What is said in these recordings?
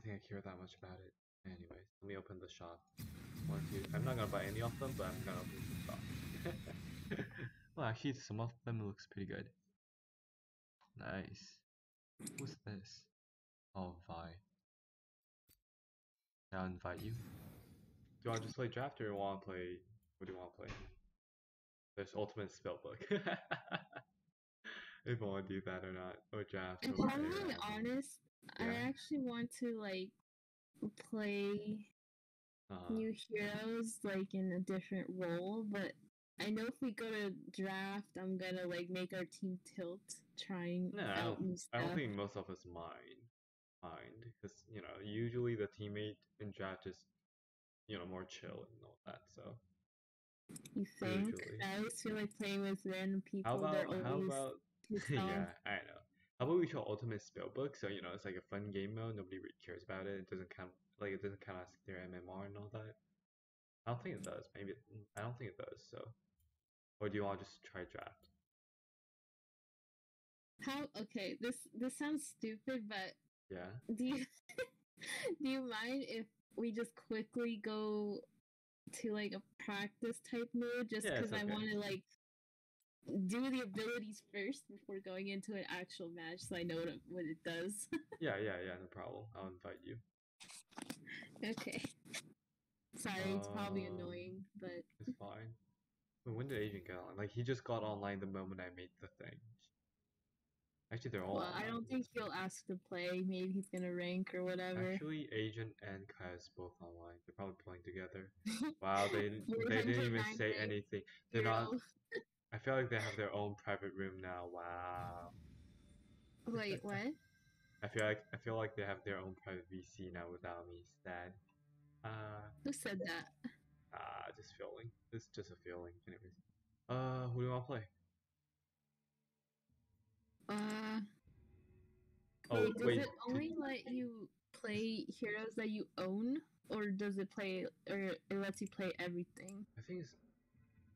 don't think I care that much about it. Anyways, let me open the shop. One, two. I'm not gonna buy any of them, but I'm gonna open the shop. well, actually, some of them looks pretty good. Nice. Who's this? Oh, Vi. I'll invite you. Do you want to just play draft or you want to play? What do you want to play? There's Ultimate Spellbook. if I want to do that or not, or draft. If or I'm being honest, I actually want to like play Uh, new heroes like in a different role, but I know if we go to draft, I'm gonna like make our team tilt, trying No, I out don't, new I don't think most of us mind mind because you know usually the teammate in draft is you know more chill and all that. So you think? usually. I always feel like playing with random people. how about they're how always about yeah. I know. How about we show Ultimate Spellbook? So you know it's like a fun game mode. Nobody really cares about it. It doesn't count like it doesn't count as their MMR and all that. I don't think it does. Maybe it, I don't think it does. So, or do you want to just try draft? How? Okay, this this sounds stupid, but Yeah. do you do you mind if we just quickly go to like a practice type mode just Yeah, because I want to like do the abilities first before going into an actual match so I know what it, what it does. Yeah, yeah, yeah. No problem. I'll invite you. okay. Sorry, it's probably Um, annoying, but It's fine. But when did Agent get on? Like he just got online the moment I made the thing. Actually, they're all. well, I don't think he'll ask to play. Maybe he's gonna rank or whatever. Actually, Agent and Kaz both online. They're probably playing together. Wow, they they didn't even say rank anything. They're not. I feel like they have their own private room now. Wow. Wait, what? I feel like I feel like they have their own private VC now without me. Uh, Who said that? ah, just feeling. It's just a feeling. Anyways. Uh, who do you want to play? Uh, Oh, wait, does wait, it only let you play heroes that you own, or does it play, or it lets you play everything? I think it's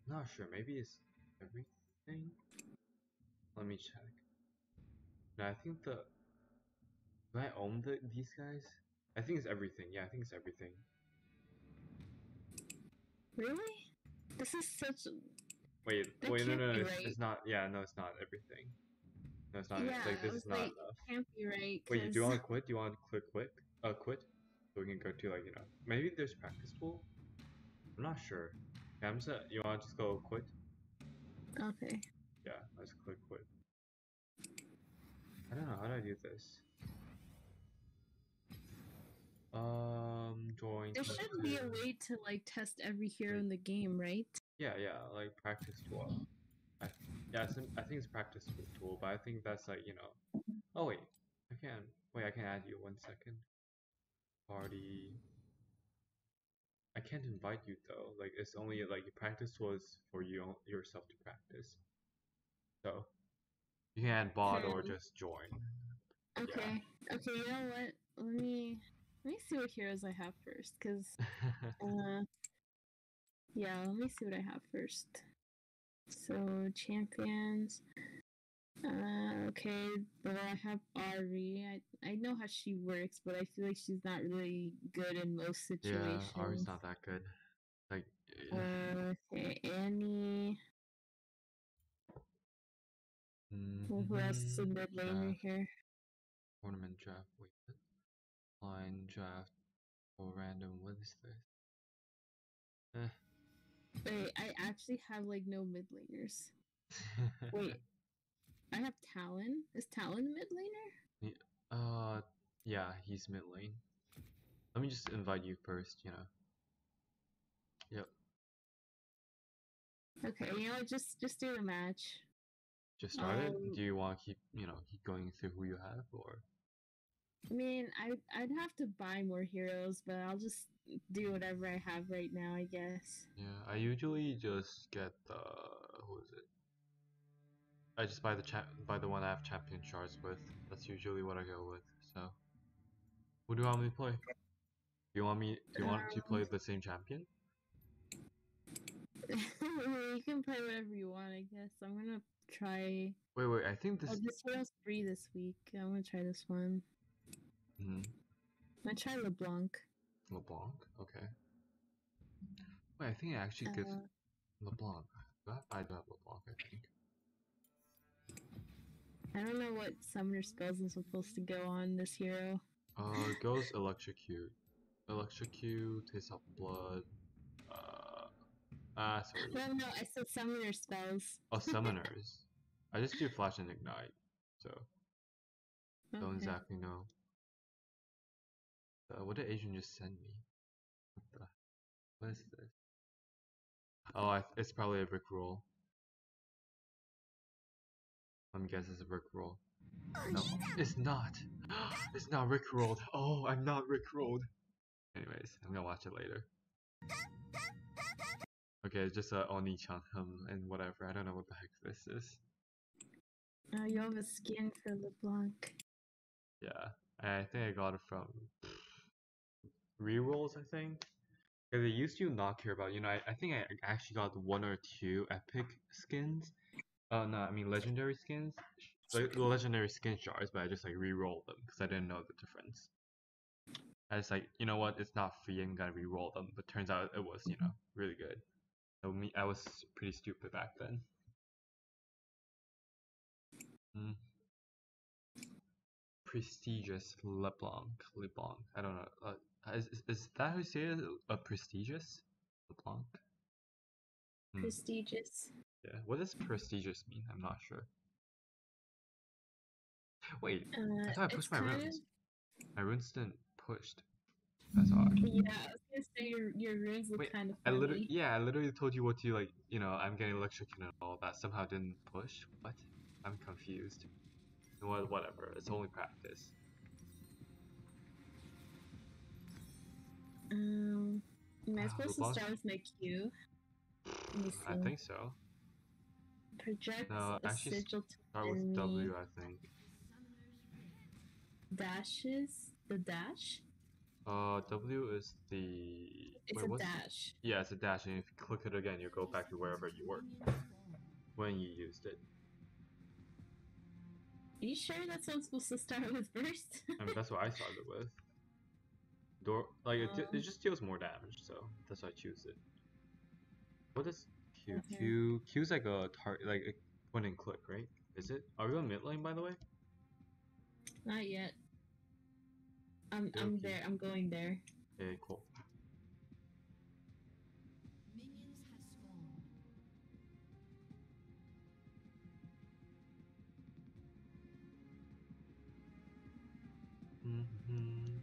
not sure. Maybe it's everything. Let me check. No, I think the. Do I own the these guys? I think it's everything. Yeah, I think it's everything. Really? This is such. Wait, That wait, no, no, no, it's, right. it's not. Yeah, no, it's not everything. No, it's not. Yeah, like this is not like, enough. Can't be right. Wait, do you want to quit? Do you want to click quit? Uh, quit. So we can go to like you know maybe there's practice pool. I'm not sure. Hamza, you want to just go quit? Okay. Yeah, let's click quit. I don't know how do I do this. Um, join. There should be a way to like test every hero in the game, right? Yeah, yeah, like practice tool. I, yeah, it's, I think it's practice tool- tool, but I think that's like you know. Oh wait, I can wait. I can add you one second. Party. I can't invite you though. Like it's only like practice was for you yourself to practice. So you can add bot or just join. Okay. Okay. You know what? Let me let me see what heroes I have first, cause uh, yeah. Let me see what I have first. So champions. Uh, okay. But I have Ahri. I I know how she works, but I feel like she's not really good in most situations. yeah. Ahri's not that good. Like. Uh, okay, Annie. Well, who else is Mhm, mid laner draft, here? Tournament draft. Wait, line draft or random. What is this? Eh. Wait, I actually have like no mid laners. Wait, I have Talon. Is Talon mid laner? Yeah, Uh, yeah, he's mid lane. Let me just invite you first, you know. Yep, Okay, you know, just just do the match. just started. Um, Do you want to keep, you know, keep going through who you have, or I mean, I I'd have to buy more heroes, but I'll just do whatever I have right now, I guess. yeah? I usually just get the who is it? I just buy the cha- buy the one I have champion shards with. That's usually what I go with. So, who do you want me to play? Do you want me? Do you want to play the same champion? you can play whatever you want, I guess. I'm gonna try. Wait, wait. I think this. Oh, this hero's free this week. I'm gonna try this one. Mhm. I try LeBlanc. LeBlanc? Okay. Wait, I think it actually gives Uh, LeBlanc. I, I do have LeBlanc, I think. I don't know what summoner spells is supposed to go on this hero. Uh, it goes electrocute. Electrocute, taste of blood. Uh, ah, sorry. No, no, I said summoner spells. Oh, summoners. I just do flash and ignite, so don't exactly know. Uh, what did Asian just send me? What the? What is this? Oh, I, it's probably a brick roll. Let me guess, it's roll. No, it's not. It's not Rick rolled. Oh, I'm not Rick rolled. Anyways, I'm gonna watch it later. Okay, it's just a Oni chan hum and whatever. I don't know what the heck this is. Oh, you have a skin for LeBlanc. Yeah, I think I got it from rerolls. I think because they used to not care about. You know, I, I think I actually got one or two epic skins. Uh, no, I mean legendary skins, like legendary skin shards, but I just like re-rolled them because I didn't know the difference. I was like, you know what, it's not free, I'm gonna re-roll them. But turns out it was, you know, really good. So me, I was pretty stupid back then. Mm. Prestigious LeBlanc, LeBlanc. I don't know. Uh, is, is- that how you say it? A prestigious LeBlanc? Hmm. Prestigious. Yeah. What does prestigious mean? I'm not sure. Wait, Uh, I thought I pushed my kind runes. My runes didn't pushed. That's odd. Yeah, I was gonna say your your runes look Wait, kind of Funny. I literally, yeah, I literally told you what to like. You know, I'm getting electrocuted and all that. Somehow didn't push. What? I'm confused. Well, whatever. It's only practice. Um, am I Ah, supposed to start with my Q? Let me see. I think so. Project No, a actually, sigil to Start with enemy W, I think. dashes. The dash. Uh, W is the. It's wait, a dash. Yeah, it's a dash, and if you click it again, you go back to wherever you were when you used it. Are you sure that's what I'm supposed to start with first? I mean, that's what I started with. Door, like it, Um. it just deals more damage, so that's why I choose it. What is Q? Okay. Q Q's like a tar like a point and click, right? Is it? Are we on mid lane, by the way? Not yet. I'm Okay, I'm there. I'm going there. Okay, cool. Minions have spawned. Mm-hmm.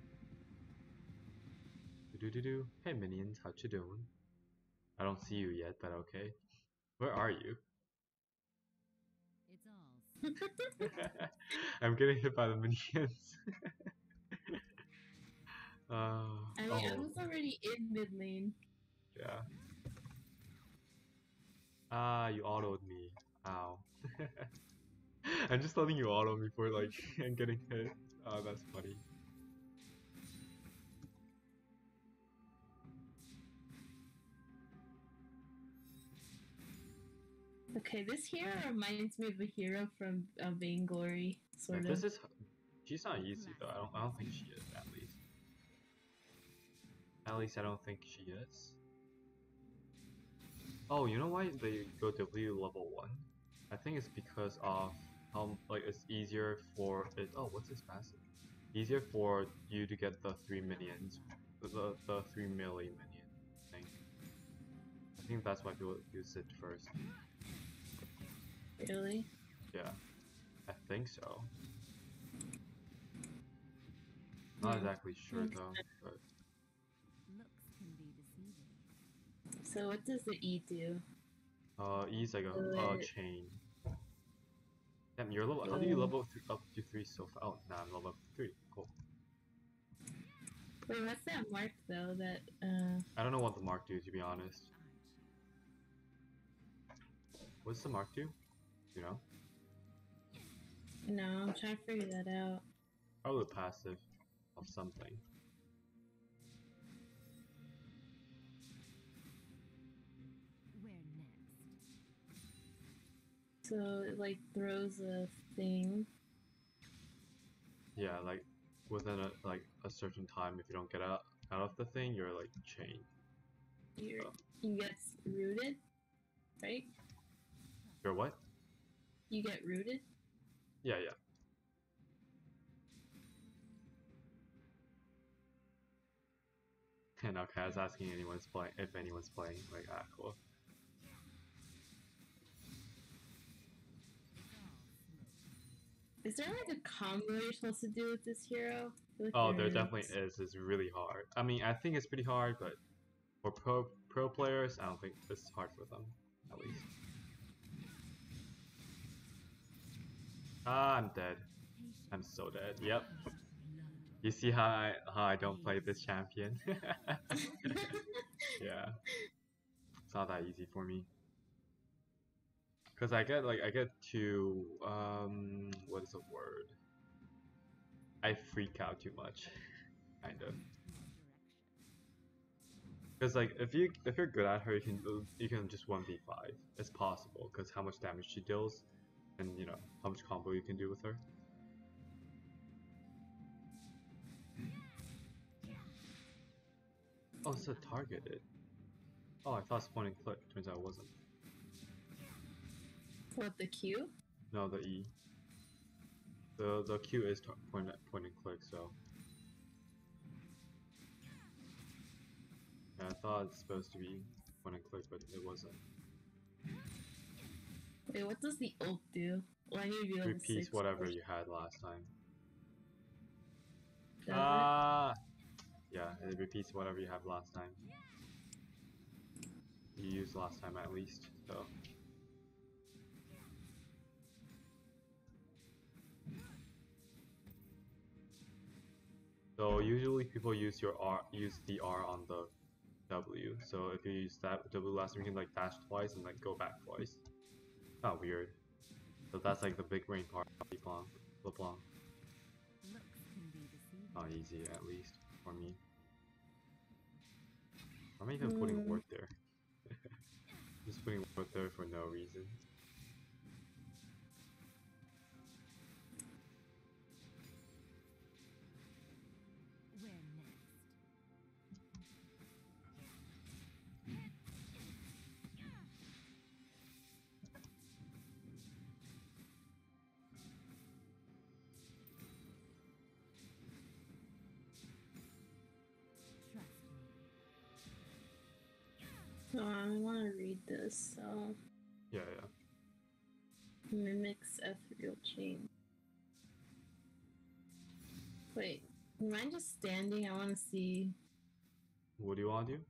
Do do do. Hey minions, how you doing? I don't see you yet, but okay. Where are you? It's all. I'm getting hit by the minions. uh, I mean, I oh, was already in mid lane. yeah. Ah, you autoed me. Ow. I'm just letting you auto me for like and getting hit. Oh, that's funny. Okay, this hero reminds me of a hero from uh, Vainglory, sort of. this is she's not easy though. I don't I don't think she is at least. At least I don't think she is. Oh, you know why they go W level one? I think it's because of how like it's easier for it. Oh, what's this passive? Easier for you to get the three minions, the the, the three melee minion thing. I think that's why people use it first. Really? Yeah, I think so. Not exactly sure though, but Looks can be deceiving. So what does the E do? uh, E's like a uh, chain. Damn, you're level. How do you level th- up to three so far? Oh, nah, I'm level up to three. Cool. Wait, what's that mark though? That uh, I don't know what the mark do to be honest. What's the mark do? You know? no, I'm trying to figure that out. Probably passive of something. Where next? So it like throws a thing. Yeah, like within a like a certain time, if you don't get out out of the thing, you're like chained. You're, Oh. you get rooted, right? You're what? You get rooted. Yeah, yeah. And okay, I was asking anyone's playing if anyone's playing. Like, ah, cool. Is there like a combo you're supposed to do with this hero? Like Oh, there definitely is. is. It's really hard. I mean, I think it's pretty hard, but for pro pro players, I don't think it's hard for them, at least. Ah, I'm dead. I'm so dead. Yep. You see how I how I don't play this champion? yeah. It's not that easy for me. Cause I get like I get to um what is the word? I freak out too much, kind of. Cause like if you if you're good at her, you can you can just one v five. It's possible. Cause how much damage she deals, and you know how much combo you can do with her. Oh, a targeted. Oh, I thought it's point and click. Turns out it wasn't. What the Q? No, the E. The the Q is point point and click, so. Yeah, I thought it's supposed to be point and click, but it wasn't. Wait, what does the ult do? Well, I need to be level Repeats whatever first. you had last time. Does it? Ah, yeah, it repeats whatever you have last time. You used last time at least, so. So usually people use your R, use the R on the W. So if you use that W last time, you can like dash twice and like go back twice. Not weird. So that's like the big brain part of LeBlanc. LeBlanc. Looks can be deceiving. Not easy, at least for me. I'm even putting Mm. word there. Just putting word there for no reason. I want to read this. So Yeah, yeah. mimics ethereal chain. Wait, am I just standing? I want to see. What do you want to do?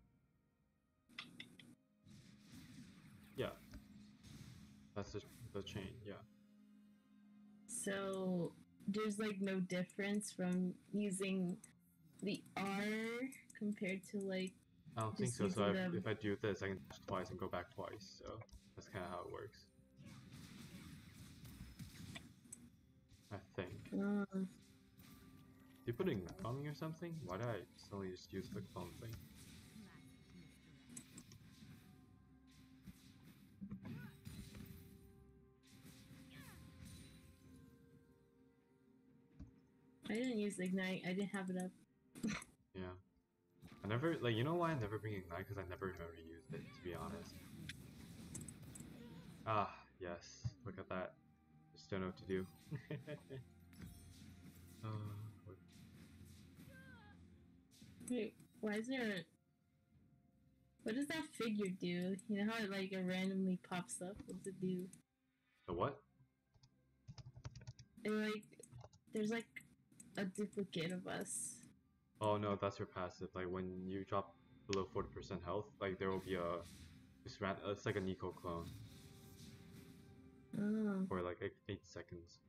Yeah. That's the, the chain, yeah. So there's like no difference from using the R compared to like I don't think so. So if, if I do this, I can dash twice and go back twice. So that's kind of how it works. I think. uh, You put in cloning or something? Why did I suddenly just use the clone thing? I didn't use ignite. I didn't have it up. Yeah. I never, like, you know why I never bring Ignite? Because I never remember used it, to be honest. Ah, yes. Look at that. Just don't know what to do. uh, what- Wait, why is there? A... What does that figure do? You know how it like it randomly pops up. What's it do? the what? It like there's like a duplicate of us. Oh no, that's your passive. Like, when you drop below 40% health, like, there will be a. Just ran, it's like a Neeko clone Oh, for like 8, eight seconds.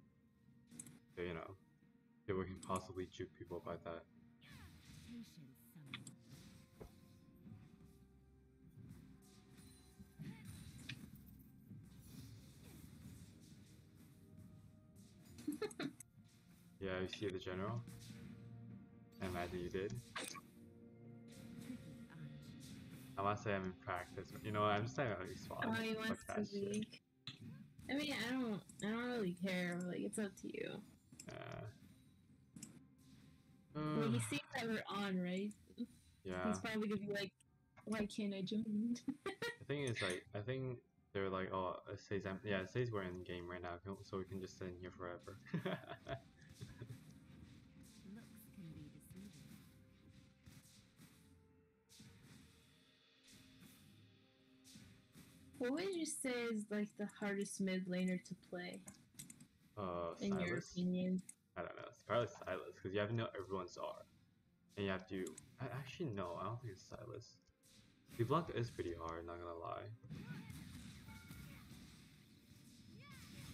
So, you know, people can possibly juke people by that. Yeah, you see the general? I imagine you did. Tricky, aren't you? I must say I'm in practice. You know, what, I'm just saying like spawn. oh, he wants Fuck to that shit. I mean, I don't. I don't really care. Like, it's up to you. Uh, he sees that we're on, right? yeah. He's probably gonna be like, "Why can't I join?" The thing is, like, I think they're like, oh, it says I'm, yeah, it says we're in game right now, so we can just sit in here forever. what would you say is like the hardest mid laner to play, uh, in your opinion? I don't know. It's probably Sylas because you have to know everyone's R, and you have to. I actually no, I don't think it's Sylas. LeBlanc is pretty hard, not gonna lie.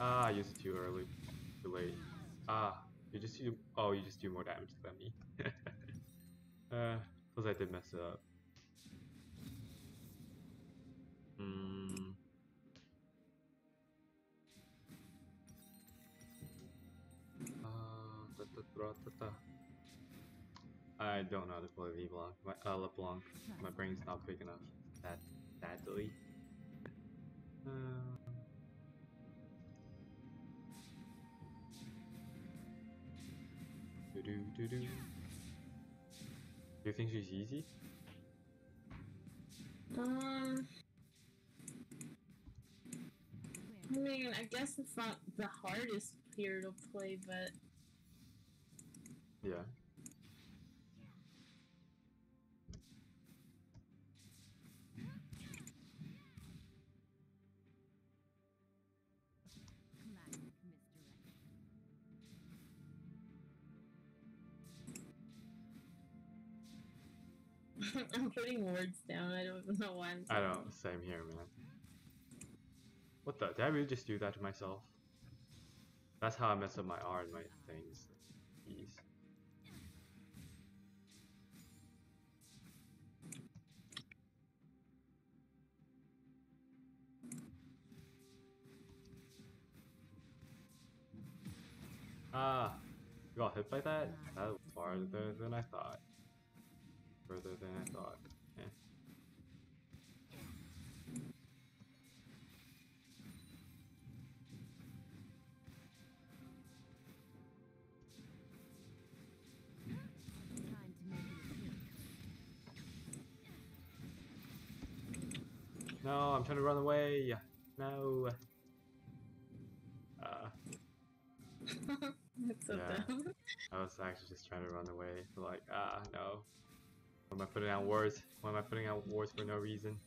Ah, I used it too early, too late. Ah, you just do. Oh, you just do more damage than me. uh, plus I did mess it up. Hmm. Uh, da, da. I don't know how to play LeBlanc. My uh, LeBlanc. My brain's not big enough. That badly. Um, doo-doo, doo-doo. Do you think she's easy? Um, I mean, I guess it's not the hardest here to play, but Yeah. I'm putting words down. I don't know why I'm. I don't. Same here, man. What the? Did I really just do that to myself? That's how I mess up my R and my things. Jeez. Ah, you got hit by that? That was farther than I thought. Further than I thought. No, I'm trying to run away. No. Uh, That's so Yeah. dumb. I was actually just trying to run away. Like, ah, no. Why am I putting out words? Why am I putting out words for no reason?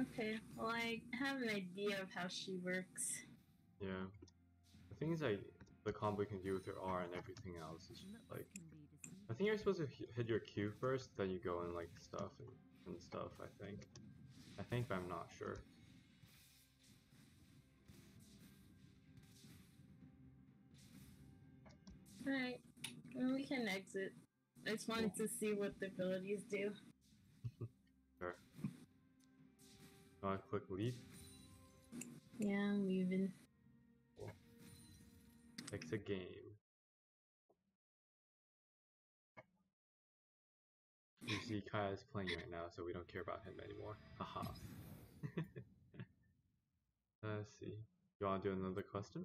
Okay, well, I have an idea of how she works. Yeah. The thing is, like, the combo you can do with your R and everything else is like. can be deceiving. I think you're supposed to hit your Q first, then you go in like stuff and, and stuff. I think. I think, but I'm not sure. Alright, well, we can exit. I just wanted to see what the abilities do. Sure. Uh, click leave. Yeah, I'm leaving. Exit game. You see, Kaya is playing right now, so we don't care about him anymore. Haha. Let's see. You want to do another question?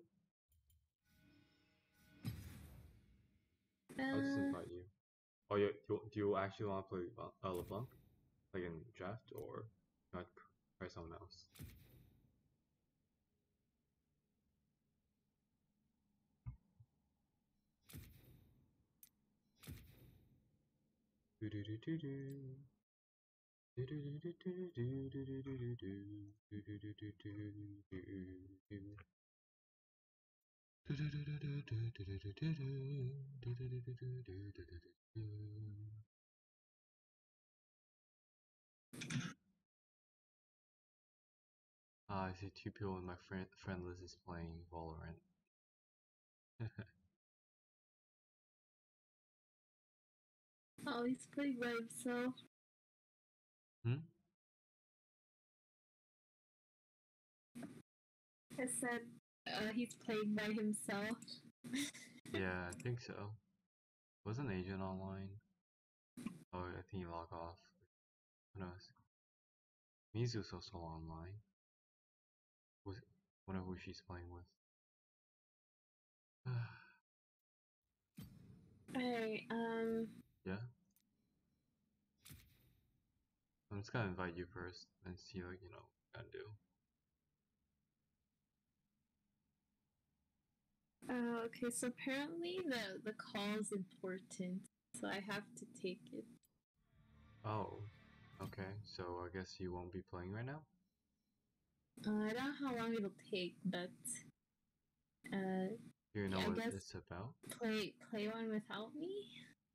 I'll just Uh, invite you. Oh, you, do you actually want to play uh, LeBlanc, like in draft, or you by someone else. Ah, I see two people in my friend friend list is playing Valorant. Oh, he's playing by himself. Hmm? I said uh, he's playing by himself. Yeah, I think so. Wasn't Agent online? Oh, I think he logged off. Who knows? Mizu's also online. Wonder who she's playing with. Alright, um, yeah. I'm just gonna invite you first and see what you know what you can do. uh, okay, so apparently the, the call is important, so I have to take it. Oh, okay. So I guess you won't be playing right now. Uh, I don't know how long it'll take, but uh, you know I what it's about? play play one without me.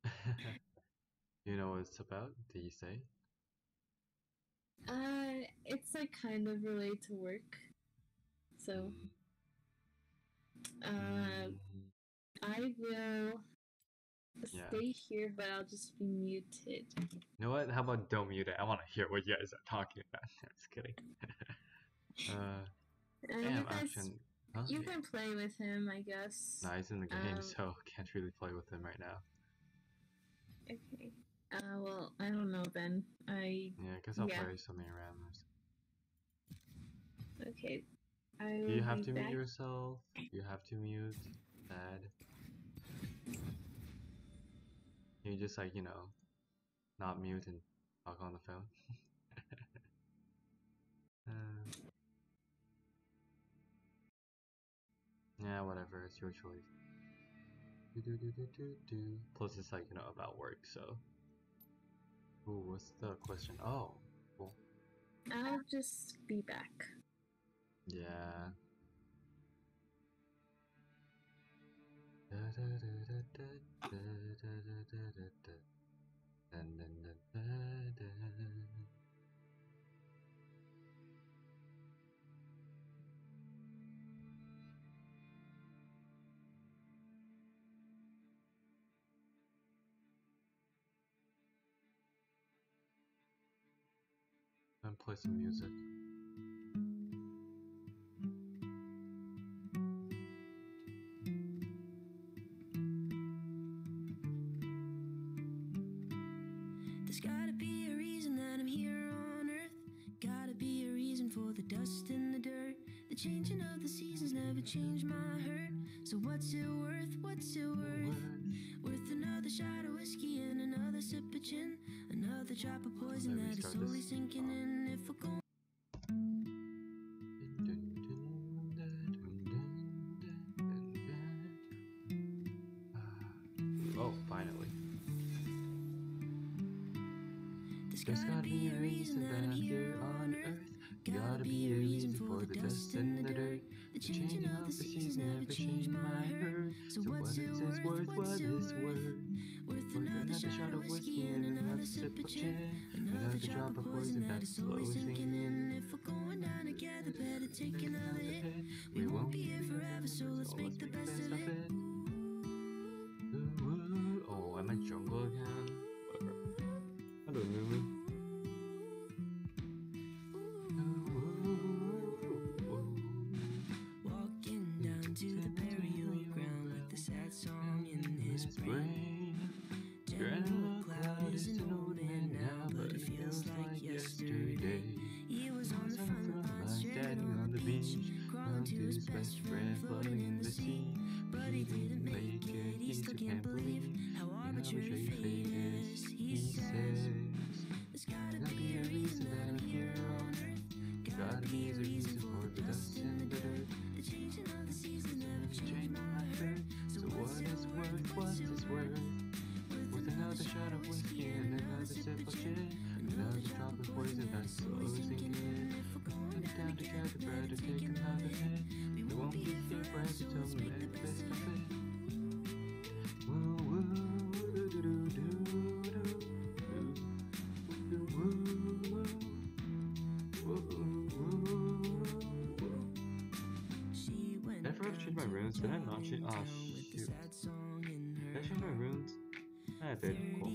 you know what it's about? Did you say? Uh, it's like kind of related to work. So, uh, Mm, I will Yeah. stay here, but I'll just be muted. You know what? How about don't mute it? I want to hear what you guys are talking about. just kidding. uh, Uh, you damn. Huh? you can play with him, I guess. Nah, he's in the game, um, so can't really play with him right now. Okay. Uh, well, I don't know Ben. I Yeah, I guess I'll Yeah. play something or something. okay. I will you have to back. mute yourself? You have to mute. Dad. You just like you know, not mute and talk on the phone. uh, yeah, whatever. It's your choice. Do, do, do, do, do, do. Plus, it's like you know about work. So, ooh, what's the question? Oh, cool. I'll just be back. Yeah. Play some music. Another drop of poison that is slowly sinking in. If we're going Oh, finally. There's gotta be a reason that I'm here on earth. Gotta be a reason for the dust and the dirt. The changing of the seasons never changed my hurt. So what's it worth? What's it worth? Worth another shot of whiskey and another sip of gin. Another drop of poison that is slowly sinking in. If we're going down together, better take another hit. We won't be here forever, so let's make the best of it. Oh, am I jungle again? Whatever. Hello, Lulu. Did I forget to change my runes? Did I not change? Oh ah, shoot. Did I change my runes? Ah, I did. Cool.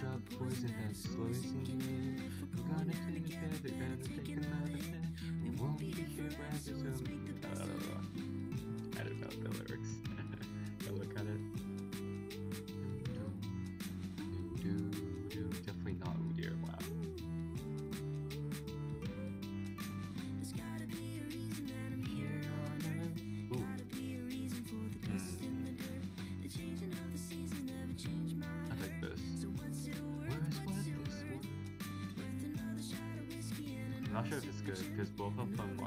Drop of poison that's poisoning in. We're gonna take together and take another hit. We won't be here forever, so I don't know. I don't know the lyrics. Not sure if it's good because both of them know,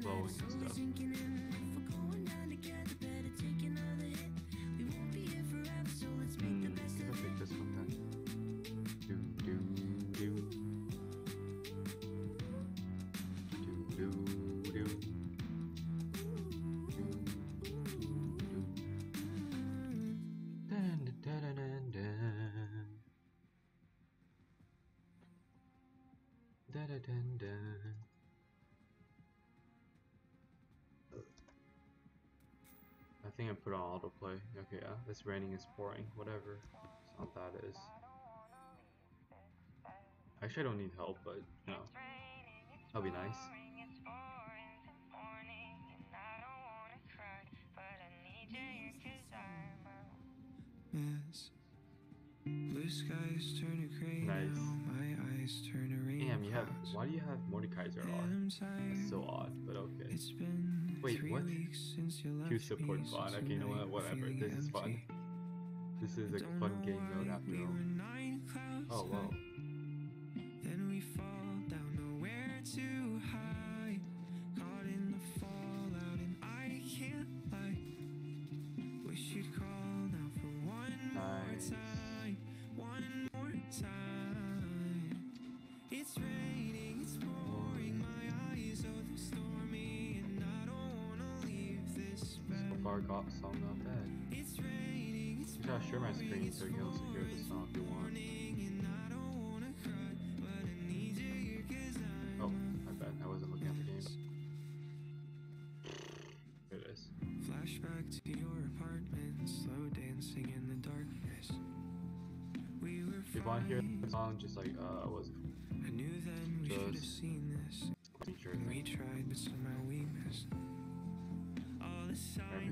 flowing and stuff. Dun, dun. I think I put on autoplay. Okay, yeah, it's raining, it's pouring, whatever. It's not that is. Actually, I don't need help, but you know, that'll be nice. Two support bot. Okay, you know what? Whatever. This is fun. This is a fun game mode after all. were nine clouds Oh wow. Then we fall down nowhere too high. Caught in the fallout, and I can't lie. Wish you'd call now for one Nice. more time. One more time. It's raining, Bed. got song not bad. It's raining, it's You gotta share my screen so you can also hear the song if you want. and I don't cry, I need you here 'cause I'm Oh, my bad. I wasn't looking at the game. Here it is. Flashback to your apartment, slow dancing in the darkness. We were If you want to hear the song, just like uh, I was I knew then we should have seen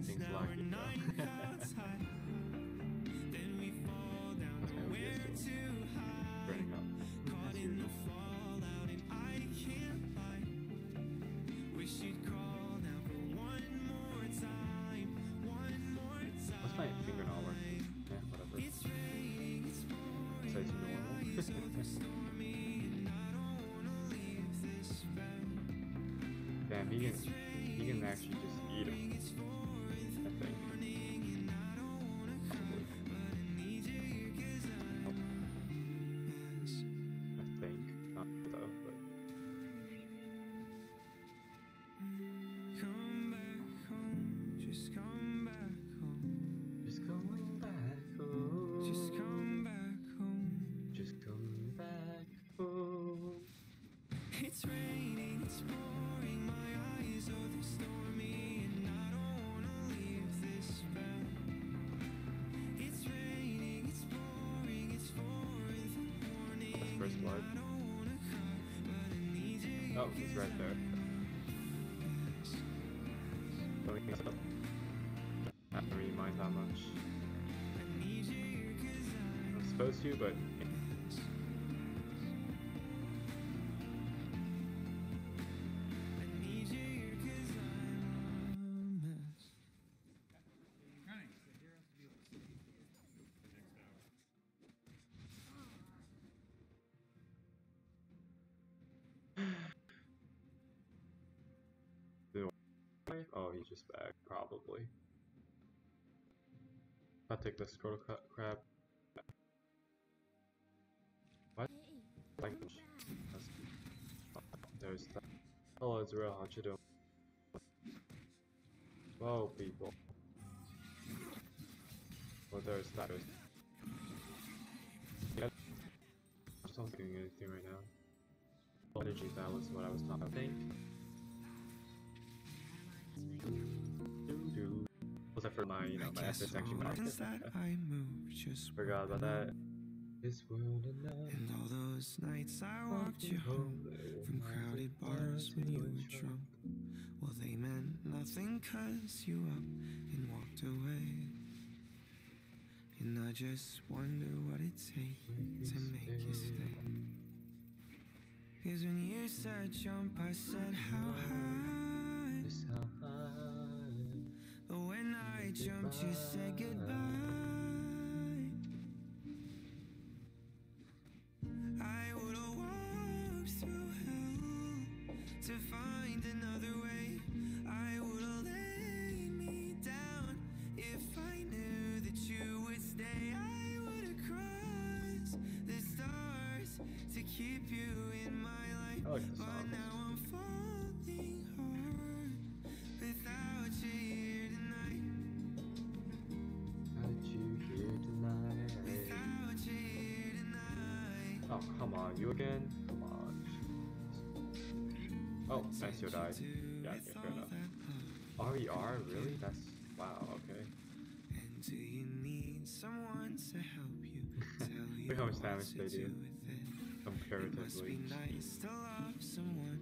OBS doing. too high. Burning up. Caught in the fallout, and I can't lie. Wish you'd call now for one more time. One more time. Fingernail work? Yeah, whatever. It's raining, it's pouring. Says normal. Are stormy, Oh, it's right there. So. I don't really mind that much. I'm supposed to, but Oh, he's just back, probably. I'll take the scroll cra- crab. What? Like, there's that. Hello, it's real. How you doing? Whoa, people. Well, there's that. There's... Yeah. I'm just not doing anything right now. Energy, that was what I was talking about. Was that for my, you know, my guess efforts actually all matter? that I moved just Forgot about that. This world enough. And all those nights I walked you home from crowded bars when you were drunk. Well, they meant nothing cause you up and walked away. And I just wonder what it takes to make you stay. Cause when you said jump, I said how high. Just how high. I jumped, you said goodbye. I would have walked through hell to find another way. I would have laid me down if I knew that you would stay. I would have crossed the stars to keep you in my life. Oh, come on, you again? Come on. Oh, nice, you died. Yeah, okay, fair enough. RER? Really? That's. Wow, okay. And do you need someone to help you? Tell you Look how much damage they do with it. Must Comparatively. be nice to love someone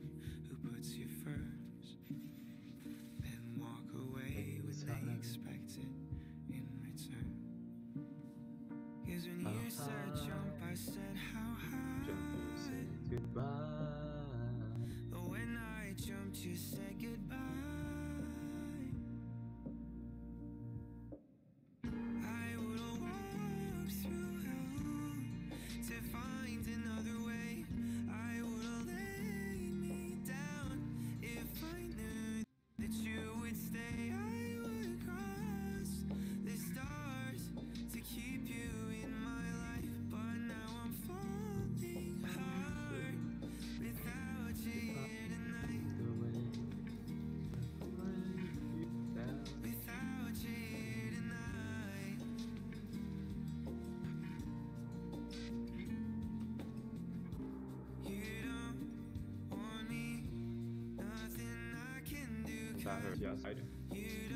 hurt. Yes, I do.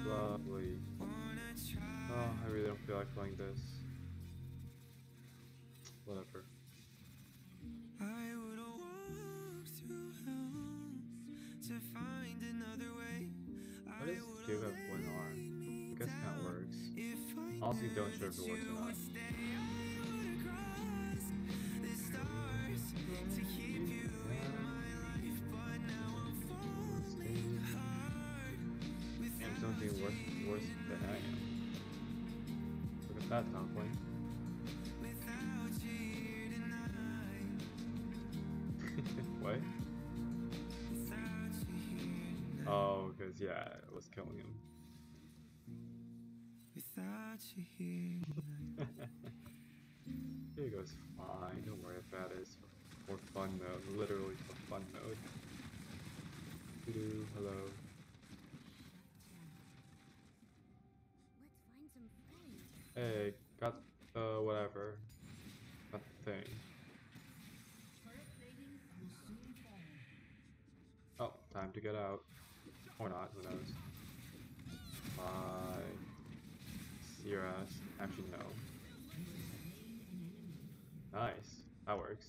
Lovely. Oh, I really don't feel like playing this. Whatever. I would walked through hell to find another way. Up one arm? I guess that works. Honestly, don't sure if it works. Killing him. Without you here tonight. Here goes fine. Don't worry if that is for fun mode. Literally for fun mode. Doo-doo, hello. Let's find some friends. Hey, got the whatever. Got the thing. Oh, time to get out. Or not, who knows. Bye. See. Actually, no. Nice. That works.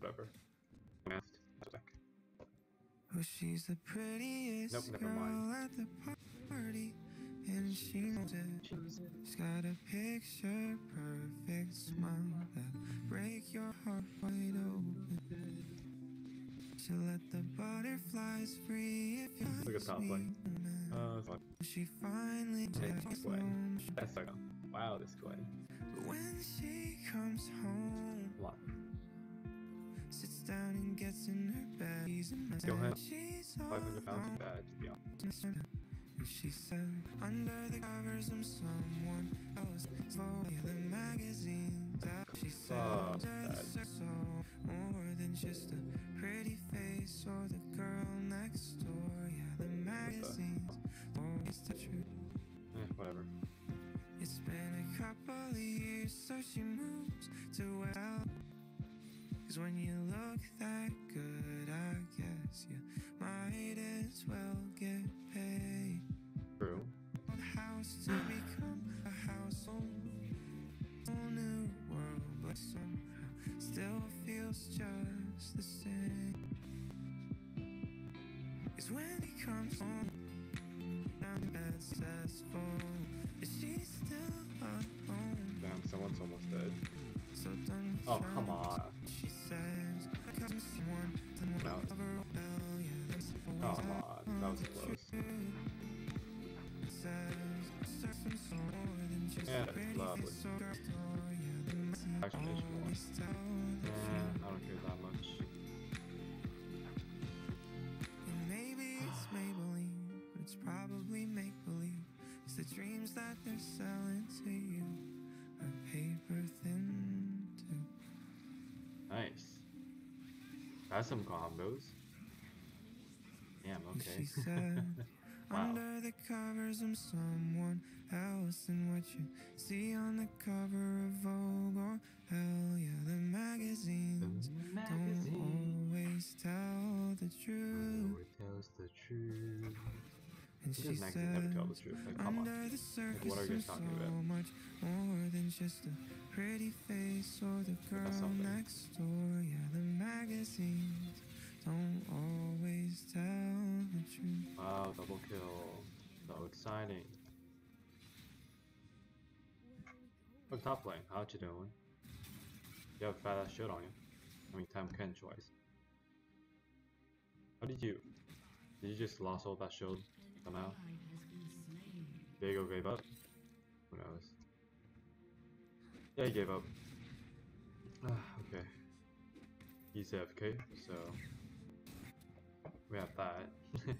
Whatever. Well, she's the prettiest Nope, never girl mind. at the party, and she knows it. She's got a picture perfect smile that break your heart wide open. She'll let the butterflies free if you Look at top lane. Uh. She finally takes. That's like, wow, this. But when she comes home, on. sits down and gets in her bed. He's in my Still have She's 500 pounds bad, to be honest. And She said, under the covers I'm someone else. So the magazines out. She said, under the that. circle, than just a pretty face or the girl next door. Yeah, the magazines always the truth. Eh, whatever. It's been a couple of years, so she moves to well. Cause when you look that good, I guess you might as well get paid. True. House to become a household. Whole new world, but somehow still feels just the same. Is when he comes home, I'm successful. Is she still alone? Damn, someone's almost dead. So Oh, come on. She says, I'm someone, someone No. lover, well, yeah, that's Come on, that was close. Yeah, that's lovely. It's more. Eh, I don't care that much. Maybe it's Maybelline, but it's probably make believe. It's the dreams that they're selling to you are paper thin too. Nice. That's some combos. Damn, okay. Said, Wow. Under the covers, I'm someone else than what you see on the cover of Vogue or hell yeah, the magazines don't always tell the truth. Tells the truth. And she magazine never tell the truth? Like, come on. Under the surface, what are you talking so about? much more than just a pretty face or the girl next door. Yeah, the magazines don't always tell the truth. Wow, double kill. So exciting. Look, top lane. How you doing? You have a fat ass shield on you. I mean, time can twice. How did you? Did you just lost all that shield somehow? Diego gave up? Who knows? Yeah, he gave up. Okay. He's AFK, so we have that.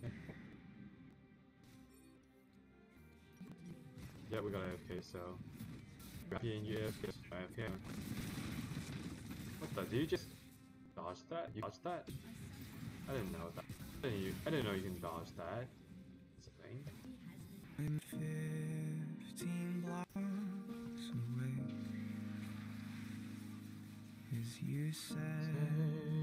yeah, we got AFK, so you AFK, AFK. What the? Did you just dodge that? You dodged that? I didn't know that. I didn't, you, I didn't know you can dodge that. It's a thing. I'm 15 blocks away. As you said,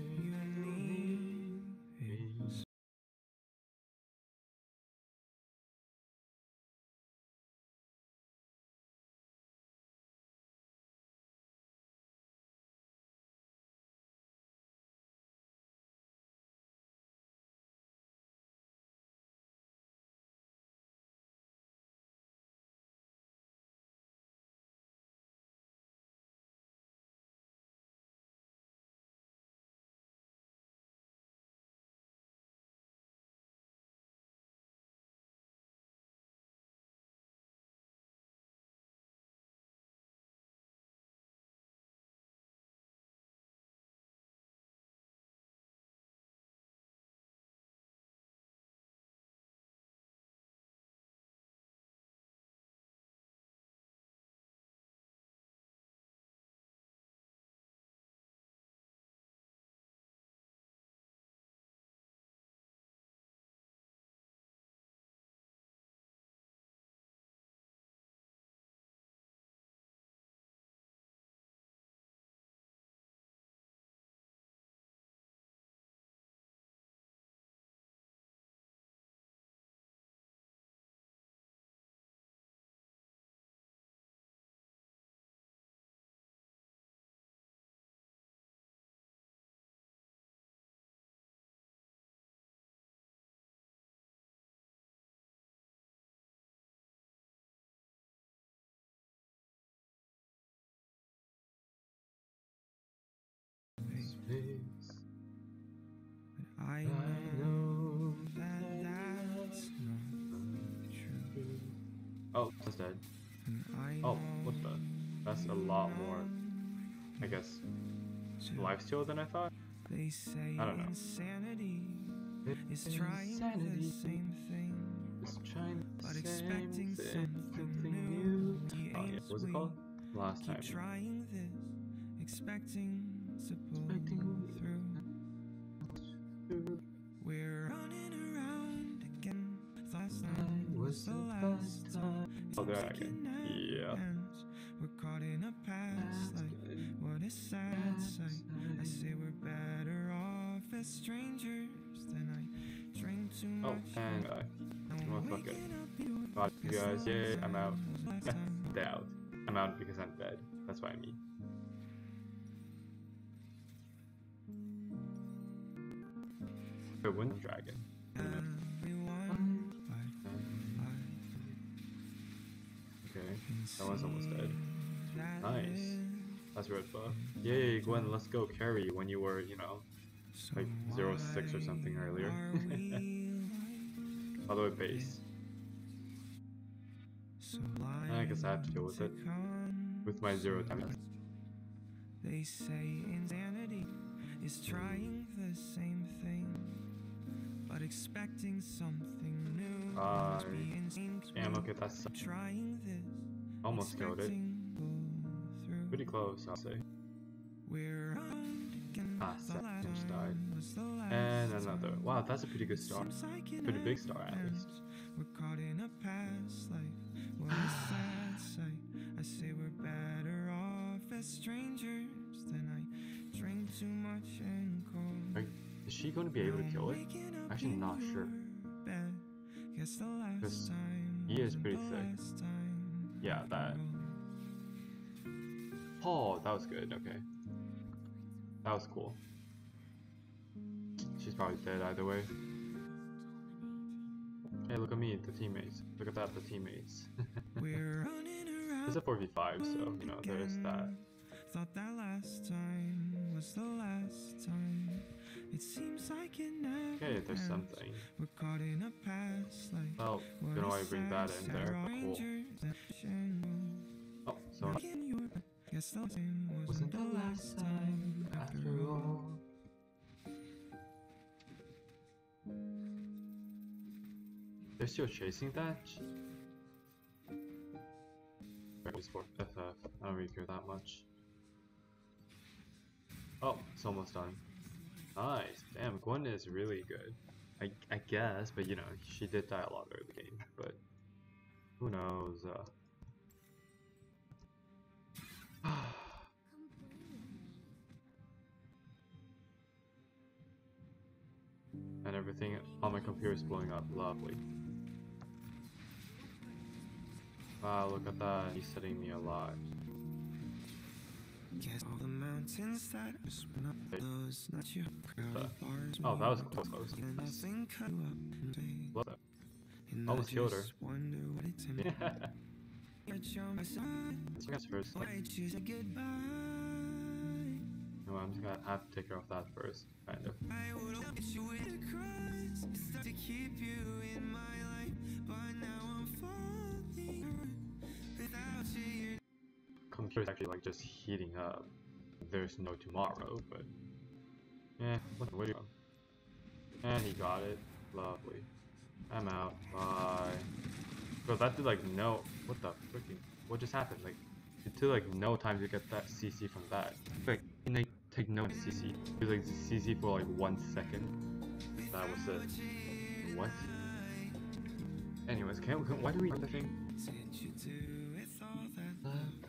Space. But I I know that that's not true. Oh, that's dead. Oh, what the? That's a lot more, I guess, life steal than I thought. They say I don't know. insanity is trying the same thing, Just trying the but same expecting thing, something new. Oh, yeah. What's it called? Last Keep time. trying this, expecting to pull through. We're running around again. Last night was the last time. Oh, there Seems like again. Yeah. We're caught in a past life. What a sad sight. I say we're better off as strangers than I drink too Oh, and uh, Now well, I'm fuck it. waking Bye, you guys. the Yay, I'm out. time was last time. Stay out. I'm out because I'm dead. That's what I mean. The Wind Dragon. Okay, that one's almost dead. Nice. That's red buff. Yay, Gwen, let's go carry when you were, you know, like 06 or something earlier. all the way base. I guess I have to deal with it. With my zero damage. They say insanity is trying the same thing, but expecting something new. I Must be insane to Damn, be okay, that's trying this. almost killed it. expecting pull through. Pretty close, I'll say. We're. Ah, Sett just died. time was the And another. Wow, that's a pretty good start. Seems like it Pretty big star, at least. We're caught in a past life. What a sad sight. I say we're better off as strangers than I drink too much and cold. Is she going to be able to kill it? Actually, not sure. Guess the last 'Cause time he is pretty thick. Yeah, that. Oh, that was good. Okay. That was cool. She's probably dead either way. Hey, look at me, the teammates. Look at that, the teammates. It's a 4v5, so, you know, there's that. Thought that last time was the last time. It seems like it never Okay, there's ends. something. We're caught in a past life. Well, What don't know a why bring that in there, sad cool. rangers and shambles. Oh, so Making you- Guess the same wasn't wasn't the last time after all. They're still chasing that? It's for FF. I don't really care that much. Oh, it's almost done. Nice. Damn, Gwen is really good. I, I guess, but you know, she did die a lot early game, but who knows? Uh, and everything on my computer is blowing up. Lovely. Wow, look at that. He's setting me alive. Guess all the mountains that are up Hey. those not your crowded bars. Oh, that was close, close. Nothing cut you up Love that. and Almost I killed her. just Wonder what it's in Yeah. your jump aside. This guy's first. Like, Why'd you say goodbye? no, I'm just gonna have to take care of that first, kind of. I would hit you with a cross to keep you in my life, but now I'm falling without you. Computer's actually like just heating up. There's no tomorrow, but yeah, what, what do you? And he got it. Lovely. I'm out. Bye. Bro, that did like no. What the freaking? What just happened? Like, it took like no time to get that CC from that. Like, and they take no CC. It was like CC for like one second. That was it. What? Anyways, can, can why do we run the thing? Did you do with all that love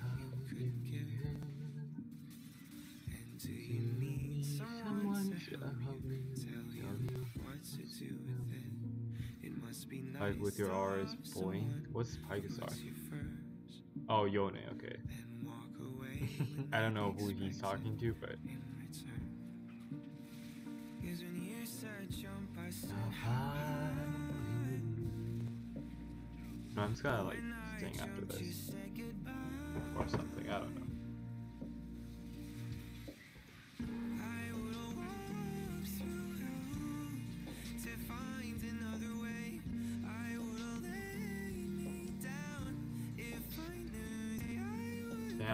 to with it? It must be nice Like with your love boing. What's who Pygasar? puts you first, Oh, Yone, okay. then walk away I don't know who he's talking to, but in return. 'Cause when you said jump, I no, I'm just gonna like sing after this or something. I don't know.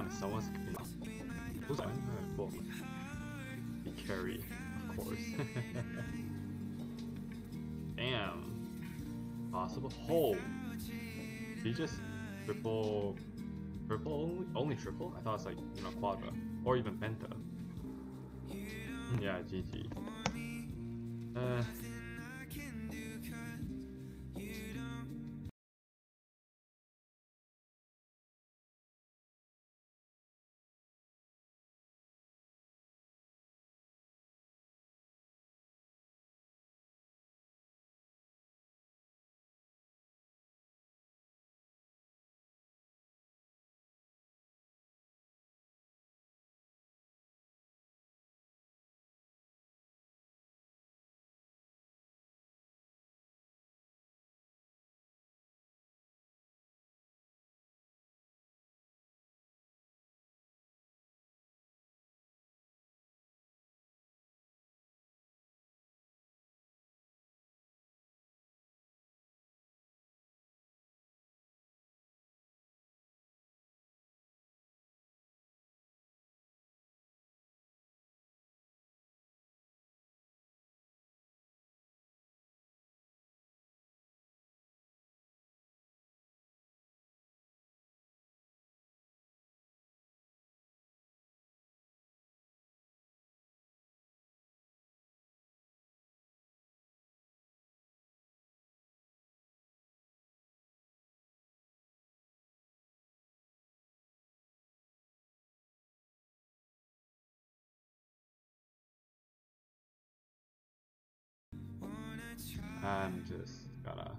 Damn, someone's. Who's that? Uh, Cool. Be carry. Of course. Damn. Possible. Oh. He just triple. Triple only? Only triple? I thought it's like, you know, quadra. Or even penta. Yeah, GG. Uh. I'm just gotta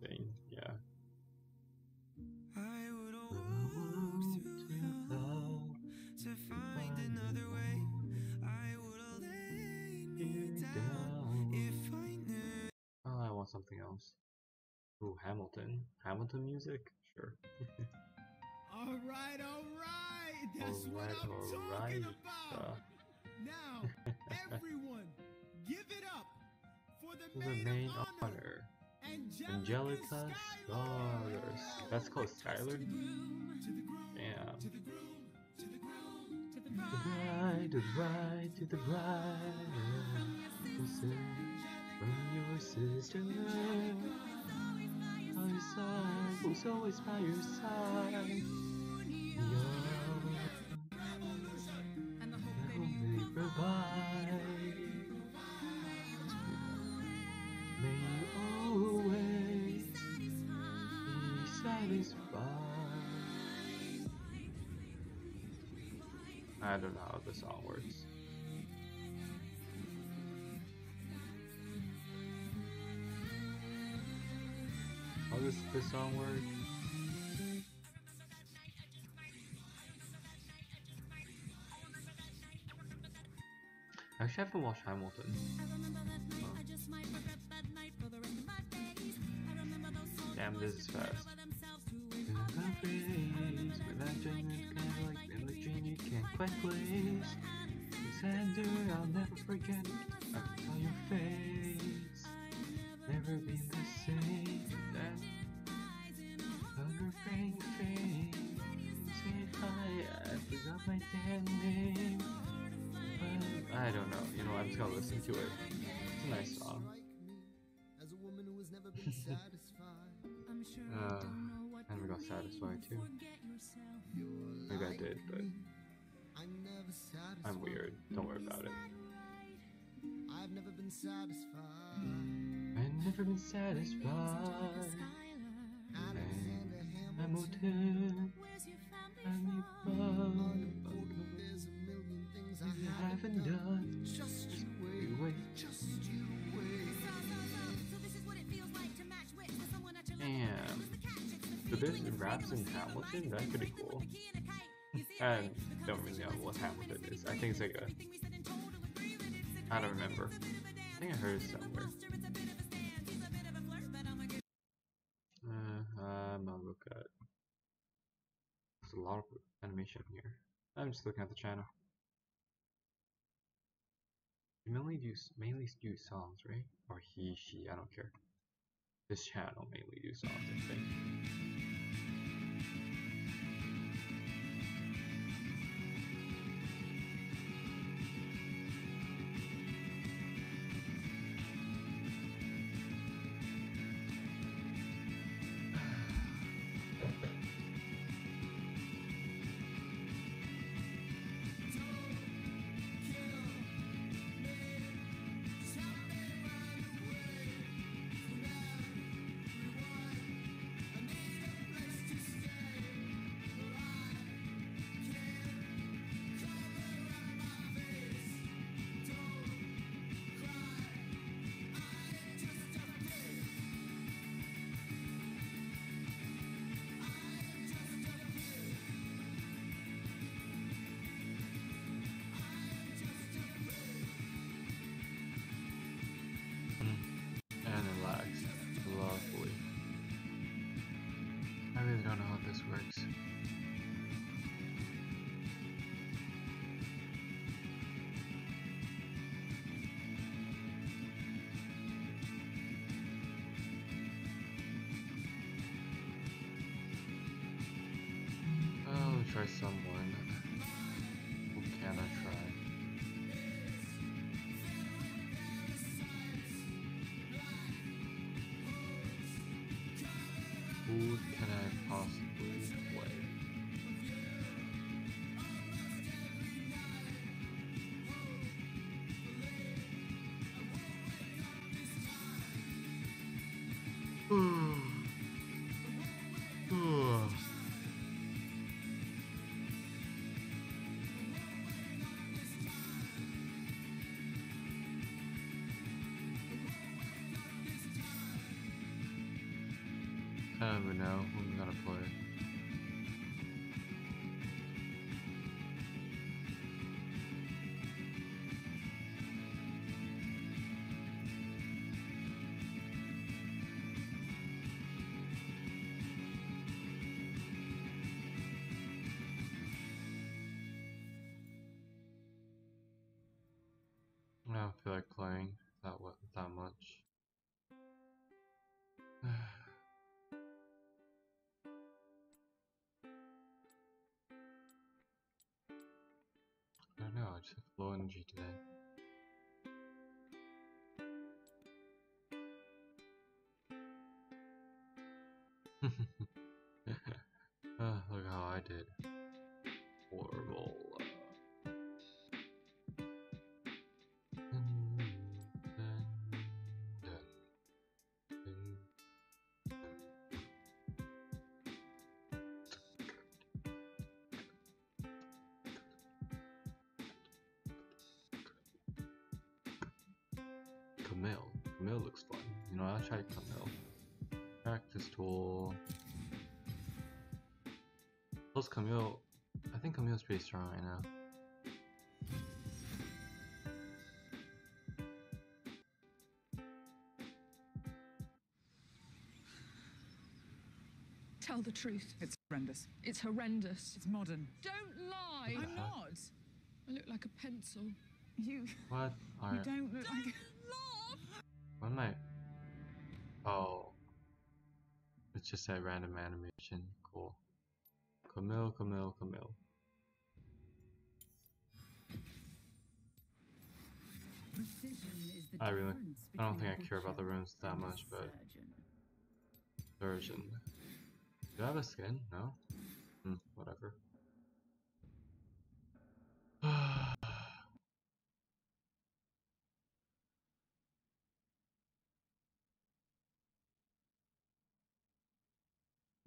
thing, yeah. I would walk through hell to find another way. I would lay me down if I knew. Oh, I want something else. Ooh, Hamilton. Hamilton music? Sure. All right, all right. That's what I'm alright. talking about. Uh, Now, everyone, give it up for the, main honor. Angelica, Schuyler. That's called Skylar? Damn. to the groom, to the groom, to the The bride, the bride, to the bride. From your sister. By your side, who's always by your side. I don't know how the song works. How does this song work? Actually, I haven't watched Hamilton. Damn, this is fast. Quite place. Sender, I'll never forget. I saw your face. Never been the same. That other thing, thing. Say hi, I forgot my damn name. But I don't know. You know, I'm just gonna listen to it. It's a nice song. As a woman who has never been satisfied. Uh, and we got satisfied too. Maybe I did, but I'm never satisfied. I'm weird. Don't worry about it. I've never been satisfied. I've never been satisfied. Alexander Hamilton, Hamilton. I need fun. There's a million things I You haven't haven't done. done. Just you You wait. wait. Just you wait. Damn. So there's raps in Hamilton? That's pretty cool. I don't really know what Hamilton is. I think it's like a. I don't remember. I think I heard it somewhere. Uh, I'm gonna look at. There's a lot of animation here. I'm just looking at the channel. You mainly do mainly do songs, right? Or he, she, I don't care. This channel mainly do songs, I think. someone. I don't even know who I'm gonna play. Perhaps explore energy today. Uh, Camille. Camille looks fun. You know, I'll try Camille. Practice tool. Plus Camille, I think Camille's pretty strong right now. Tell the truth. It's horrendous. It's horrendous. It's modern. Don't lie. I'm not. I look like a pencil. You. What? You don't look like. Just a random animation. Cool. Camille, Camille, Camille. I really, I don't think I care about the runes that much, but version. Do I have a skin? No. Hmm, whatever.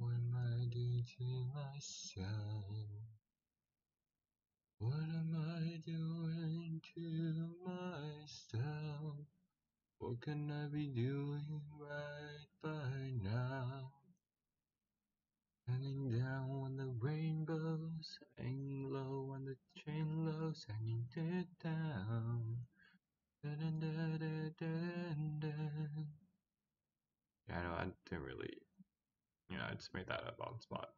What am I doing to myself? What am I doing to myself? What can I be doing right by now? Hanging down on the rainbows, hanging low on the train lows, hanging it down. Dun. Yeah, I know, I didn't really yeah, I just made that up on the spot.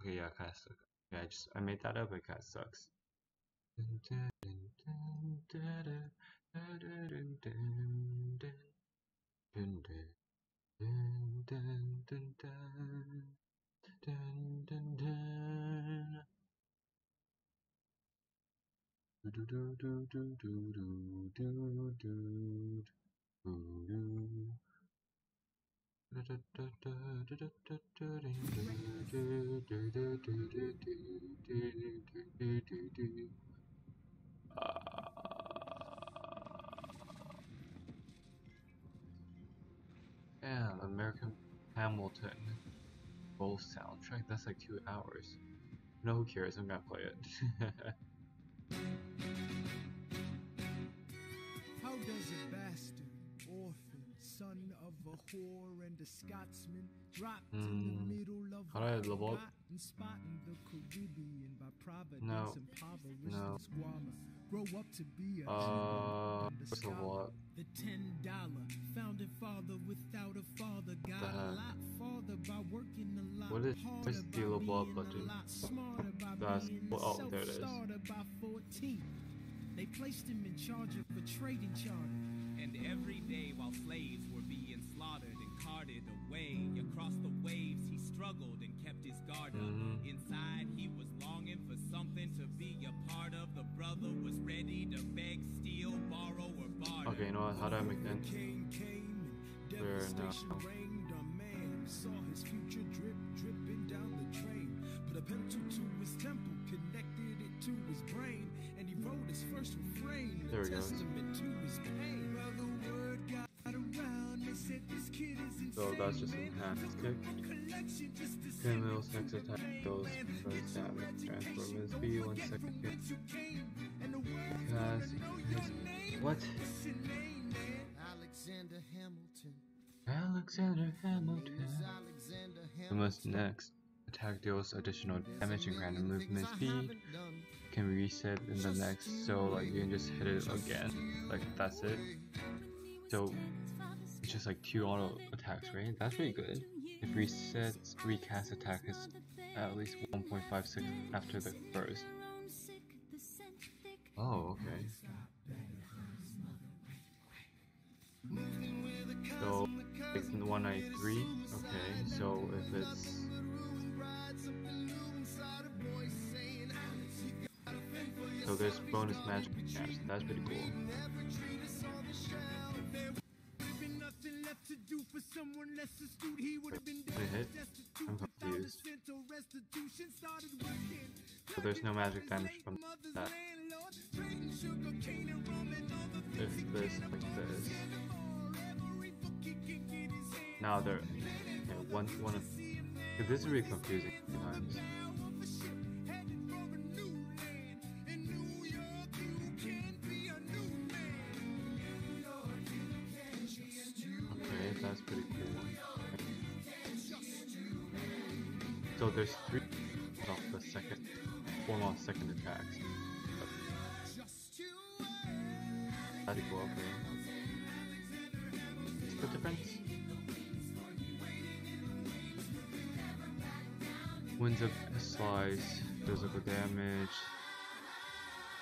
Okay, yeah, kind of sucks. Yeah, I just I made that up. It kind of sucks. Dun, dun, dun, dun. Dun, dun, dun. Do, do, do, do, do, do, do, do, do, do, do. Da, And American Hamilton full soundtrack. That's like two hours. No, who cares? I'm gonna play it. How does a bastard orphan son a whore and a Scotsman, dropped Hmm. in the middle of How do I a level up? forgotten spot in the Caribbean by Providence No. impoverished No. and squalor. Grow up to be a Uh, gentleman and a what's the scholar. what? The ten dollar founding father without a father got The a heck? lot farther by working a lot What is- harder where's the by level up being button? A lot smarter by That's- being a oh, there it is. self-starter by 14. They placed him in charge of a trading charter. And every day while slaves away across the waves, he struggled and kept his guard up. Mhm. Inside, he was longing for something to be a part of. The brother was ready to beg, steal, borrow, or barter. Okay, you know what? How do I make that? Came and devastation now? reigned. A man saw his future drip dripping down the drain. Put a pencil to his temple, connected it to his brain, and he wrote his first refrain, There a testament to his pain. So that's just an enhanced kick. Collection just to see Pinwheel's next attack goes first damage. Transform his B one second kick. Because his what? Alexander Hamilton. Alexander Hamilton. Is Alexander The most next attack deals additional damage and random movement speed. Can be reset in the next, so like you can just hit it again. Like that's it. So it's just like two auto attacks, right? That's pretty good. If resets recast attack is at least 1.56 after the first. Oh, okay. So it's 193. Okay, so if it's so there's bonus magic attacks. That's pretty cool. Left to do for someone less astute. He would have been Did it hit? destitute I'm without a confused. cent or restitution. Started working. So there's no magic damage from Mother's that. landlord, trading sugar cane and rum and other If things. this like this. He can get his Now they're okay, one one of this is really confusing sometimes. So there's three of the second form of second attacks. you. That's cool, okay. What's the difference? Winds up and slice, physical damage,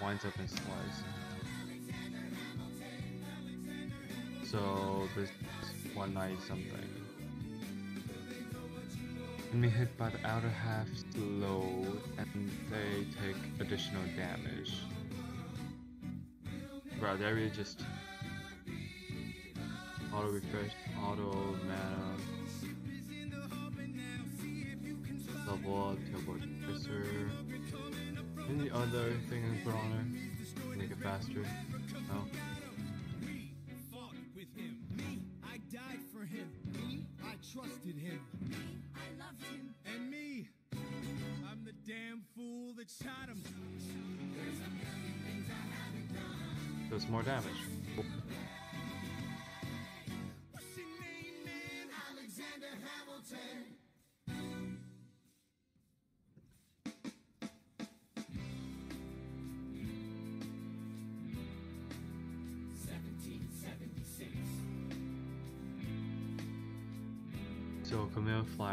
winds up and slice. So this is 190 something. Enemy hit by the outer half slow and they take additional damage. Bro, they really just auto refresh, auto mana, level up, teleport cursor. Any other thing in put on there? Make it faster? No. died for him. I trusted him. Loved him. And me, I'm the damn fool that shot him. Does more damage.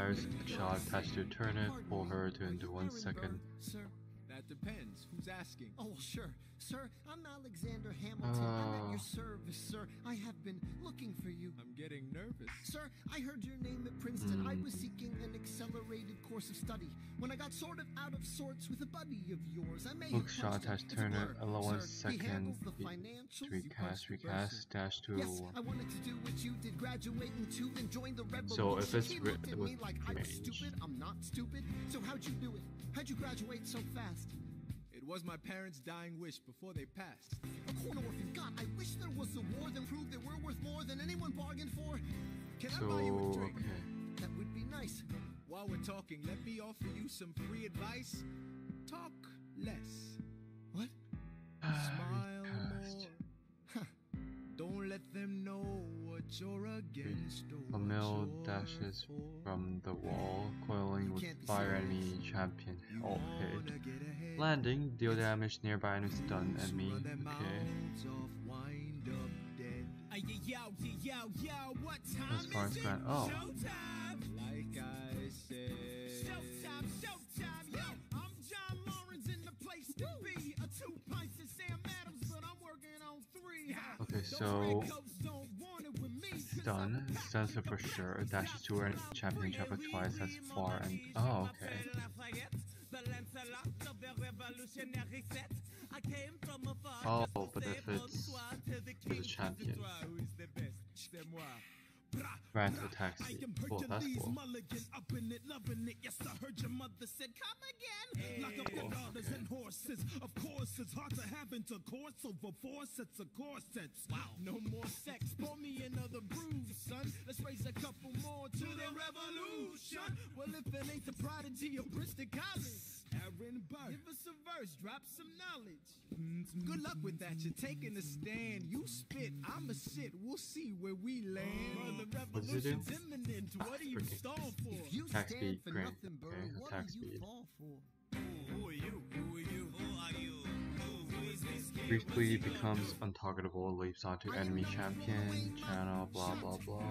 Fires a to a turnip, pull her to into one second. Sir. That depends. Who's asking? Oh, well, sure. Sir, I'm Alexander Hamilton. I'm at your service, sir. I have been looking for you. I'm getting nervous. Sir, I heard your name at Princeton. I Hmm. was seeking an accelerated course of study. When I got sort of out of sorts with a buddy of yours, I may Hook have shot punched him. attached It's a turner, blur. allow one Sir, he handles second. the financials. to recast, You punched recast, dash to Yes, I wanted to do what you did, graduating to and join the revolution. So if it's he writ- looked at with me like I was stupid. I'm not stupid. So how'd you do it? How'd you graduate so fast? It was my parents' dying wish before they passed. A corn orphan. God, I wish there was a war that proved that we're worth more than anyone bargained for. Can I buy you a drink? okay. That would be nice. While we're talking, let me offer you some free advice. Talk less. What? Ah, Smile more. Huh. Don't let them know what much against or Camille dashes from the wall, coiling with fire serious. enemy champion You all hit. Landing, deal damage nearby and stun Some enemy. of Okay. As far as it? Grant- oh. Showtime! Like I said. Showtime, showtime, yo! I'm John Laurens in the place to be. A two pints of Sam Adams, but I'm working on three. Ha! Okay, so stuns it for sure. Dashes to her champion chapter twice as far and oh okay. Oh, but if it's for the champion, Grant attacks I am Cool, that's Mulligan, up in it, loving it. Yes, I heard your mother said, come again. Lock up your daughters and horses. Of course, it's hard to have intercourse over four sets of corsets. Wow. No more sex. Pour me another brew, son. Let's raise a couple more to the revolution. Well, if it ain't the prodigy of Bristol College, Aaron Burr, give us a verse, drop some knowledge. Mm-hmm. Good luck with that. You're taking a stand. You spit, I'ma shit. We'll see where we land. The What does revolution's imminent. What do you Freaking- stall for? If you Attack stand speed, for great. nothing, bro, Okay, what attack do you speed. fall for? Who are you? Who are you? Who are you? Briefly becomes untargetable, leaps onto enemy champion, channel, blah blah blah.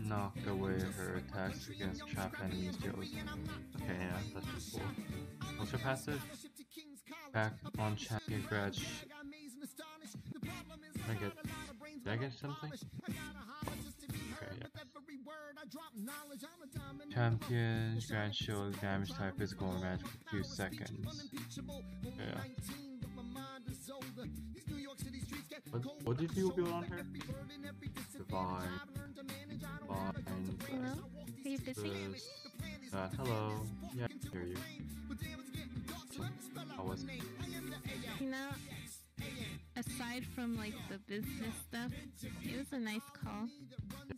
Knocked away her attacks against trapped enemies deals. Okay, yeah, that's just cool. What's her passive? Back on champion grudge. Did I get, did I get something? Okay, yeah. Champion grant shield damage type physical and magic for few seconds. Yeah. What, what did you build on her? Divine. Divine. Hello? Are you busy? This, uh, hello. Yeah, I hear you. So, how was it? You know, aside from like the business stuff, it was a nice call. What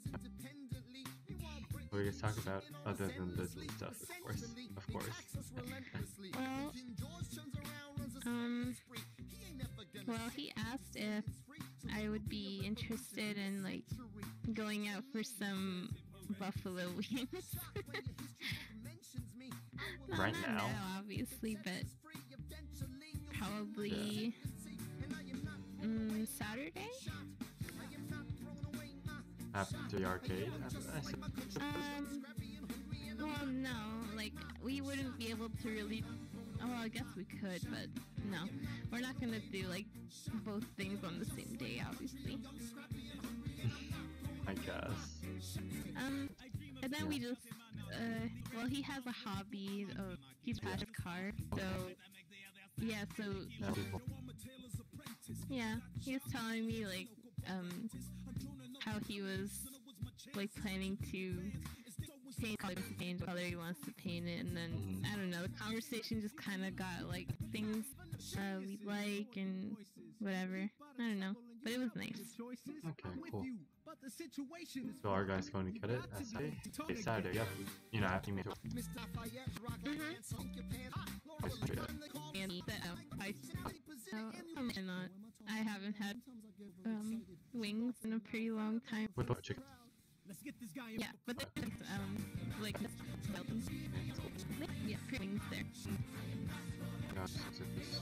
you guys talk about other than business stuff, of course. Of course. Well, um, well, he asked if I would be interested in like going out for some buffalo wings. Right not now? obviously, but probably mm, Saturday. After the arcade? I, I suppose. Um, well, no, like we wouldn't be able to really. Oh, well, I guess we could, but no, we're not gonna do like both things on the same day, obviously. I guess. Um, and then we just, uh, well, he has a hobby of he's passionate car, so yeah, so Yeah, people- yeah, he was telling me like, um, how he was like planning to paint color to paint the color he wants to paint it, and then Mhm. I don't know, the conversation just kind of got like things uh, we like and whatever. I don't know, but it was nice. Okay, cool. But the situation is So our guys going to get it? I say. Okay, Saturday, yep. You know, after you make it. And the, uh, I, oh, I'm not. I haven't had um, wings in a pretty long time. With butter chicken. Let's get this guy in Yeah, but there's um like yeah, pretty wings there. Gosh, it's like this.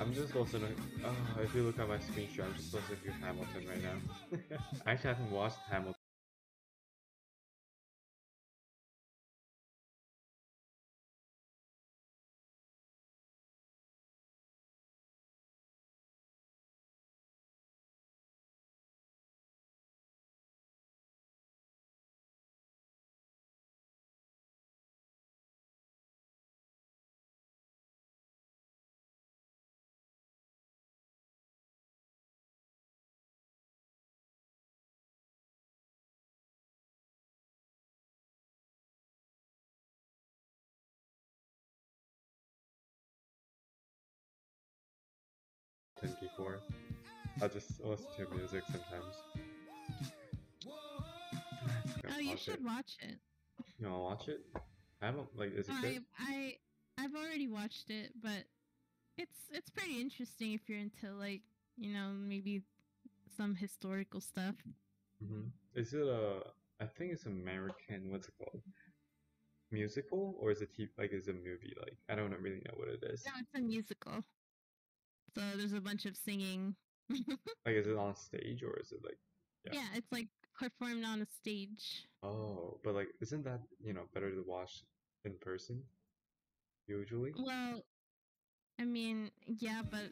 I'm just listening. Oh, if you look at my screen share, I'm just listening to Hamilton right now. I actually haven't watched Hamilton. Before. I just listen to music sometimes. Oh, you should watch it. You wanna watch it? I haven't like. Is it I good? I I've already watched it, but it's it's pretty interesting if you're into like you know maybe some historical stuff. hmm Is it a? I think it's American. What's it called? Musical or is it like is it a movie? Like I don't really know what it is. No, it's a musical. So there's a bunch of singing. Like is it on stage or is it like? yeah. Yeah. it's like performed on a stage. Oh, but like isn't that you know better to watch in person? Usually. Well, I mean, yeah, but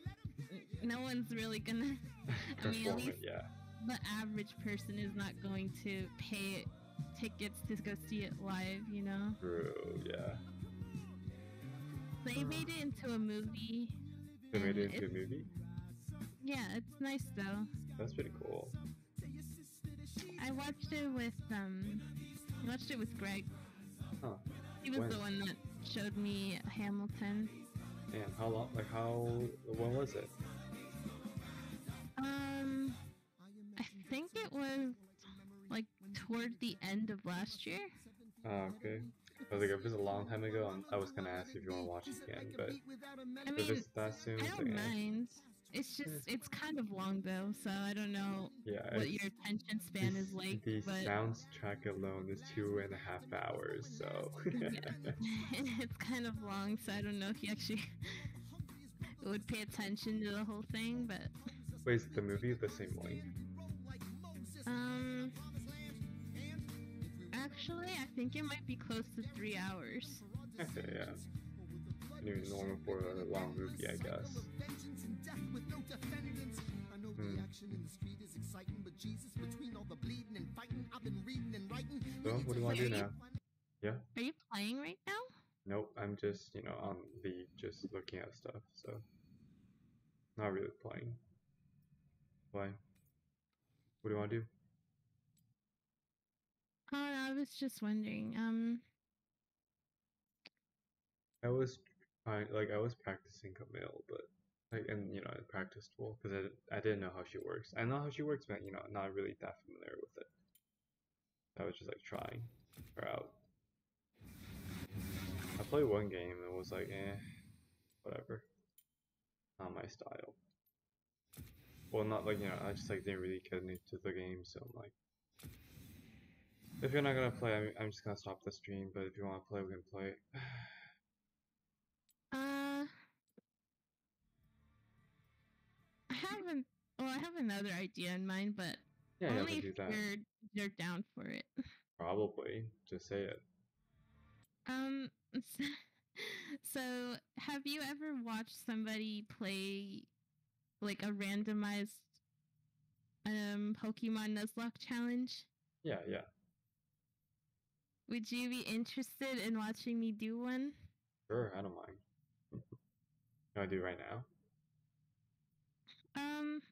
no one's really gonna. I mean, at least yeah. the average person is not going to pay tickets to go see it live, you know? True. Yeah. They made it into a movie. They made it into a movie. Yeah, it's nice though. That's pretty cool. I watched it with um, I watched it with Greg. Huh. He was When? the one that showed me Hamilton. And how long? Like how? When was it? Um, I think it was like toward the end of last year. Oh, okay. I was like, if was a long time ago, I'm, I was gonna ask if you want to watch it again, but I if mean, it's that soon, I don't mind. It's just it's kind of long though, so I don't know yeah. what your attention span is like. The but soundtrack alone is two and a half hours, so. it's kind of long, so I don't know if you actually would pay attention to the whole thing. But Wait, is the movie the same length? um, actually, I think it might be close to three hours. Okay, yeah. New normal for a long movie, I guess. Hmm. So, what do you want to do Wait, are you- now? Yeah? Are you playing right now? Nope, I'm just, you know, on the just looking at stuff, so. Not really playing. Why? What do you want to do? Oh, I was just wondering. Um, I was trying, like, I was practicing Camille, but, like, and, you know, I practiced well, because I, I didn't know how she works. I know how she works, but, you know, not really that familiar with it. I was just, like, trying her out. I played one game and was like, eh, whatever. Not my style. Well, not like, you know, I just, like, didn't really get into the game, so I'm like, if you're not gonna play, I'm, I'm just gonna stop the stream, but if you wanna play, we can play. uh, I haven't. Well, I have another idea in mind, but Yeah, only if you're you're down for it. Probably. Just say it. Um, so have you ever watched somebody play like a randomized um Pokemon Nuzlocke challenge? Yeah, yeah. Would you be interested in watching me do one? Sure, I don't mind. you wanna do it right now? Um,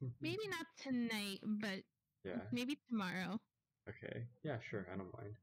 maybe not tonight, but Yeah. maybe tomorrow. Okay. Yeah, sure, I don't mind.